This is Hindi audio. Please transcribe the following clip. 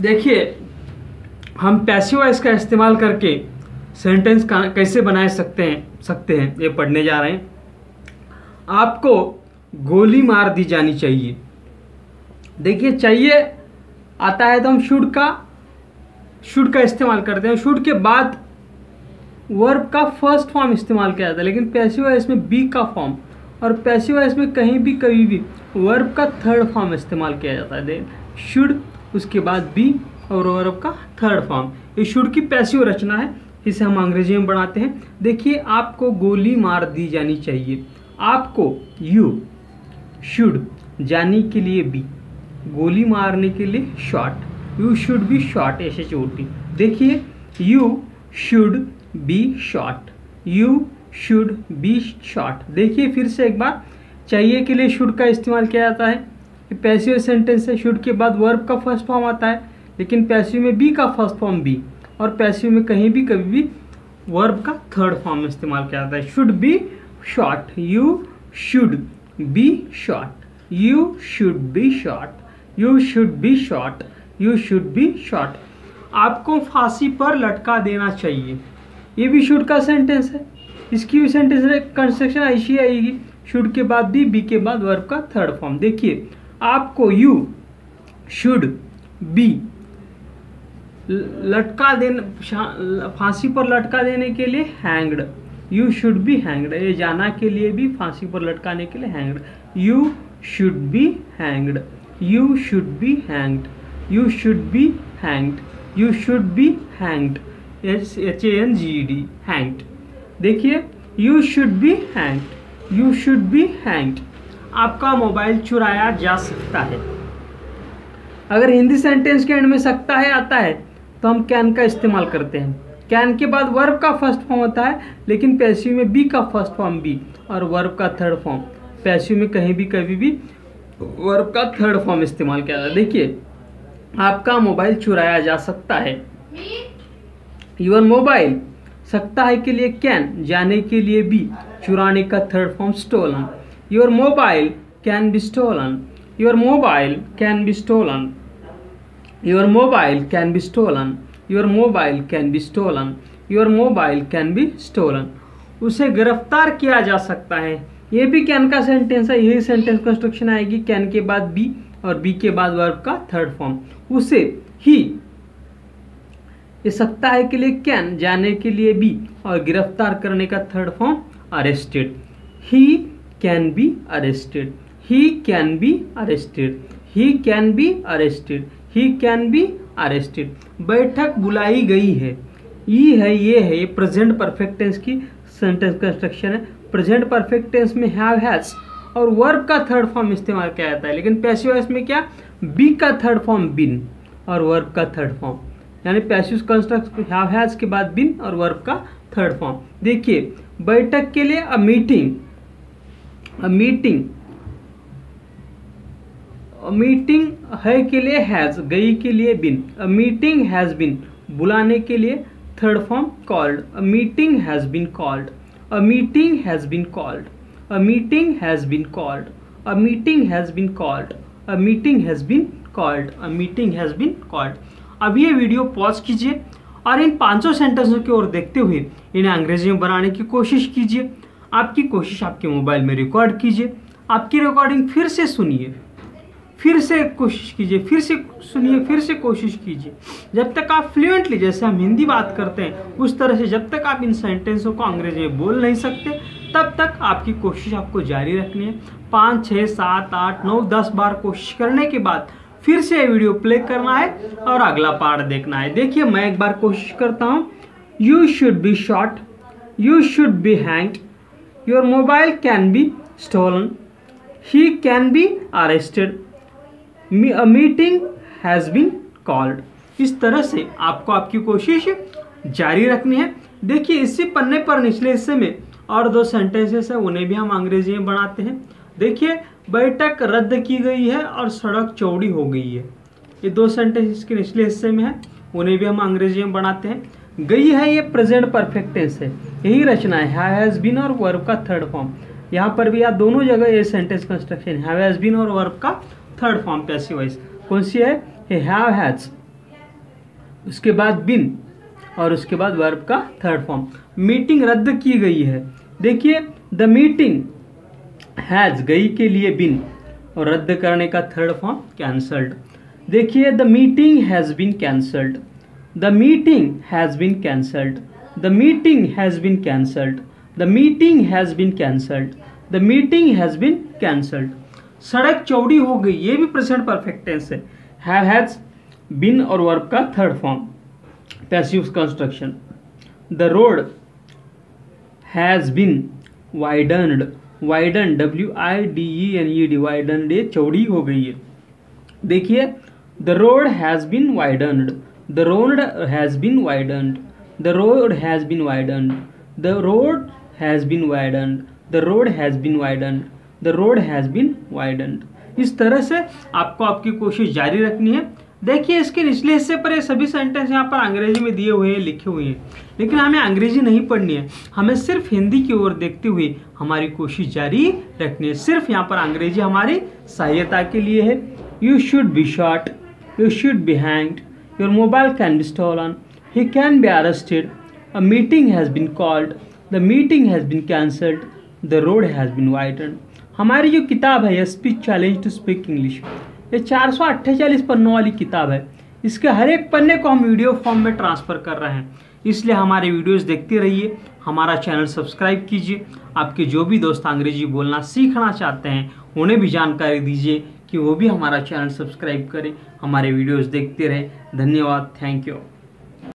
देखिए, हम पैसिव वॉइस का इस्तेमाल करके सेंटेंस कैसे बना सकते हैं सकते हैं? ये पढ़ने जा रहे हैं। आपको गोली मार दी जानी चाहिए। देखिए, चाहिए आता है तो हम शुड का शुड का इस्तेमाल करते हैं। शुड के बाद वर्ब का फ़र्स्ट फॉर्म इस्तेमाल किया जाता है, लेकिन पैसिव वॉइस में बी का फॉर्म और पैसिव वॉइस में कहीं भी, कभी भी वर्ब का थर्ड फॉर्म इस्तेमाल किया जाता है। देन शुड उसके बाद बी और वर्ब का थर्ड फॉर्म ये शुड की पैसिव रचना है, इसे हम अंग्रेज़ी में बढ़ाते हैं। देखिए, आपको गोली मार दी जानी चाहिए। आपको यू शुड जाने के लिए बी गोली मारने के लिए shot you should be shot S H O T देखिए you should be shot you should be shot देखिए, फिर से एक बार, चाहिए के लिए शुड का इस्तेमाल किया जाता है। पैसिव सेंटेंस है शुड के बाद वर्ब का फ़र्स्ट फॉर्म आता है, लेकिन पैसिव में बी का फ़र्स्ट फॉर्म बी, और पैसिव में कहीं भी, कभी भी वर्ब का थर्ड फॉर्म इस्तेमाल किया जाता है। Should be short, you should be short, you should be short, you should be short, you should be short. आपको फांसी पर लटका देना चाहिए। ये भी शुड का सेंटेंस है। इसकी भी सेंटेंस कंस्ट्रक्शन ऐसी आएगी। शुड के बाद बी बी के बाद वर्ब का थर्ड फॉर्म। देखिए आपको यू शुड बी लटका देना फांसी पर लटका देने के लिए hanged. You should be hanged. ये जाना के लिए भी, फांसी पर लटकाने के लिए hanged. You should be hanged. You should be hanged. You should be hanged. You should be hanged. H H, A, N, G, D, hanged. देखिए, you should be hanged. You should be hanged. आपका मोबाइल चुराया जा सकता है। अगर हिंदी सेंटेंस के एंड में सकता है, आता है तो हम कैन का इस्तेमाल करते हैं। कैन के बाद वर्ब का फ़र्स्ट फॉर्म होता है, लेकिन पैसिव में बी का फ़र्स्ट फॉर्म बी और वर्ब का थर्ड फॉर्म पैसिव में कहीं भी, कभी भी वर्ब का थर्ड फॉर्म इस्तेमाल किया जाता है। देखिए, आपका मोबाइल चुराया जा सकता है। योर मोबाइल सकता है के लिए कैन जाने के लिए बी चुराने का third form stolen your mobile can be stolen your mobile can be stolen your mobile can be stolen your mobile can be stolen your mobile can be stolen उसे गिरफ़्तार किया जा सकता है। ये भी कैन का सेंटेंस है। यही सेंटेंस कंस्ट्रक्शन आएगी कैन के बाद बी और बी के बाद वर्ब का थर्ड फॉर्म उसे ही ये सकता है के लिए कैन जाने के लिए बी और गिरफ़्तार करने का third form arrested he can be arrested he can be arrested he can be arrested he can be arrested बैठक बुलाई गई है। ये है ये है, ये प्रेजेंट परफेक्ट टेंस की सेंटेंस कंस्ट्रक्शन है। प्रेजेंट परफेक्ट टेंस में हैव हैज़ और वर्ब का थर्ड फॉर्म इस्तेमाल किया जाता है। लेकिन पैसिव में क्या? बी का थर्ड फॉर्म बिन और वर्ब का थर्ड फॉर्म यानी पैसिव कंस्ट्रक्ट हैव हैज़ के बाद बिन और वर्ब का थर्ड फॉर्म देखिए, बैठक के लिए a meeting a meeting meeting है के लिए हैज़ गई के लिए बिन अ मीटिंग हैज़ बिन बुलाने के लिए third form called a meeting has been called a meeting has been called a meeting has been called a meeting has been called a meeting has been called a meeting has been called अब ये वीडियो पॉज कीजिए और इन पाँचों सेंटेंसों की ओर देखते हुए इन्हें अंग्रेज़ी में बनाने की कोशिश कीजिए। आपकी कोशिश आपके मोबाइल में रिकॉर्ड कीजिए, आपकी रिकॉर्डिंग फिर से सुनिए, फिर से कोशिश कीजिए, फिर से सुनिए, फिर से कोशिश कीजिए। जब तक आप फ्लुएंटली जैसे हम हिंदी बात करते हैं, उस तरह से जब तक आप इन सेंटेंसों को अंग्रेज़ी में बोल नहीं सकते, तब तक आपकी कोशिश आपको जारी रखनी है। पाँच छः सात, आठ, नौ, दस बार कोशिश करने के बाद फिर से ये वीडियो प्ले करना है और अगला पार्ट देखना है। देखिए, मैं एक बार कोशिश करता हूँ। You should be shot you should be hanged your mobile can be stolen he can be arrested a meeting has been called. इस तरह से आपको आपकी कोशिश जारी रखनी है। देखिए इसी पन्ने पर निचले हिस्से में और दो सेंटेंसेस हैं, उन्हें भी हम अंग्रेज़ी में बनाते हैं। देखिए, बैठक रद्द की गई है और सड़क चौड़ी हो गई है। ये दो सेंटेंस इसके निचले हिस्से में है, उन्हें भी हम अंग्रेज़ी में बनाते हैं। गई है ये प्रेजेंट परफेक्ट टेंस है। यही रचना है। हैज़ बीन और वर्ब का थर्ड फॉर्म यहाँ पर भी आप दोनों जगह ये sentence construction have has been और वर्ब का थर्ड फॉर्म पैसिव वॉइस कौन सी है? हे हैव हैज़ उसके बाद बिन और उसके बाद वर्ब का थर्ड फॉर्म मीटिंग रद्द की गई है। देखिए द मीटिंग हैज़ गई के लिए बिन और रद्द करने का थर्ड फॉर्म कैंसल्ड देखिए the meeting has been cancelled the meeting has been cancelled the meeting has been cancelled the meeting has been cancelled the meeting has been cancelled सड़क चौड़ी हो गई, ये भी प्रेजेंट परफेक्ट टेंस है। हैव हैज़ बिन और वर्ब का third form passive construction the road has been widened widen W I D E N E D widened ये चौड़ी हो गई है। देखिए the road has been widened the road has been widened the road has been widened the road has been widened the road has been widened the road has been widened इस तरह से आपको आपकी कोशिश जारी रखनी है। देखिए, इसके निचले हिस्से पर ये सभी सेंटेंस यहाँ पर अंग्रेज़ी में दिए हुए हैं, लिखे हुए हैं। लेकिन हमें अंग्रेज़ी नहीं पढ़नी है। हमें सिर्फ़ हिंदी की ओर देखते हुए हमारी कोशिश जारी रखनी है। सिर्फ़ यहाँ पर अंग्रेज़ी हमारी सहायता के लिए है। You should be shot you should be hanged your mobile can be stolen he can be arrested a meeting has been called the meeting has been cancelled the road has been widen हमारी जो किताब है speech challenge to speak English ये चार सौ अट्ठाईस पन्नों वाली किताब है। इसके हर एक पन्ने को हम वीडियो फॉर्म में ट्रांसफ़र कर रहे हैं। इसलिए हमारे वीडियोस देखते रहिए, हमारा चैनल सब्सक्राइब कीजिए। आपके जो भी दोस्त अंग्रेज़ी बोलना सीखना चाहते हैं, उन्हें भी जानकारी दीजिए। कि वो भी हमारा चैनल सब्सक्राइब करें हमारे वीडियोस देखते रहें। धन्यवाद थैंक यू